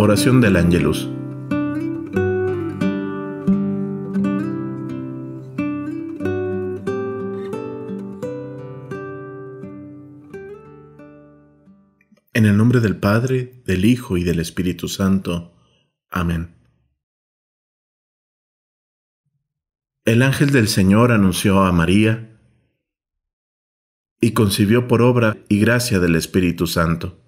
Oración del Ángelus. En el nombre del Padre, del Hijo y del Espíritu Santo. Amén. El ángel del Señor anunció a María y concibió por obra y gracia del Espíritu Santo.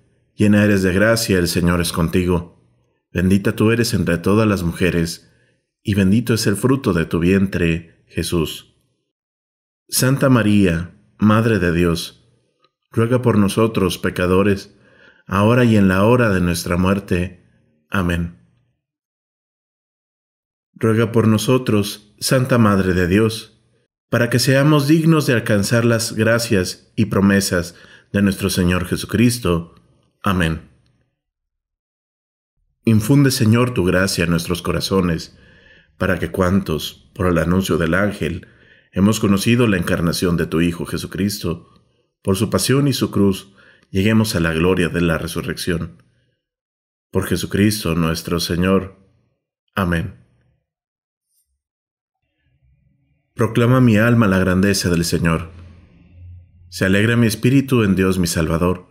llena eres de gracia, el Señor es contigo. Bendita tú eres entre todas las mujeres, y bendito es el fruto de tu vientre, Jesús. Santa María, Madre de Dios, ruega por nosotros pecadores, ahora y en la hora de nuestra muerte. Amén. Ruega por nosotros, Santa Madre de Dios, para que seamos dignos de alcanzar las gracias y promesas de nuestro Señor Jesucristo. Amén. Infunde, Señor, tu gracia en nuestros corazones, para que cuantos, por el anuncio del ángel, hemos conocido la encarnación de tu Hijo Jesucristo, por su pasión y su cruz, lleguemos a la gloria de la resurrección. Por Jesucristo nuestro Señor. Amén. Proclama mi alma la grandeza del Señor. Se alegra mi espíritu en Dios mi Salvador,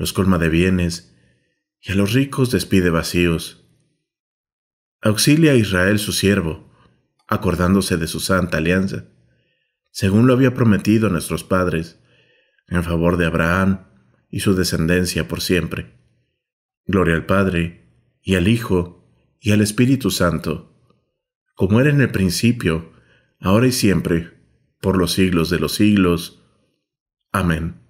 los colma de bienes y a los ricos despide vacíos. Auxilia a Israel su siervo, acordándose de su santa alianza, según lo había prometido a nuestros padres en favor de Abraham y su descendencia por siempre. Gloria al Padre, y al Hijo, y al Espíritu Santo, como era en el principio, ahora y siempre, por los siglos de los siglos. Amén.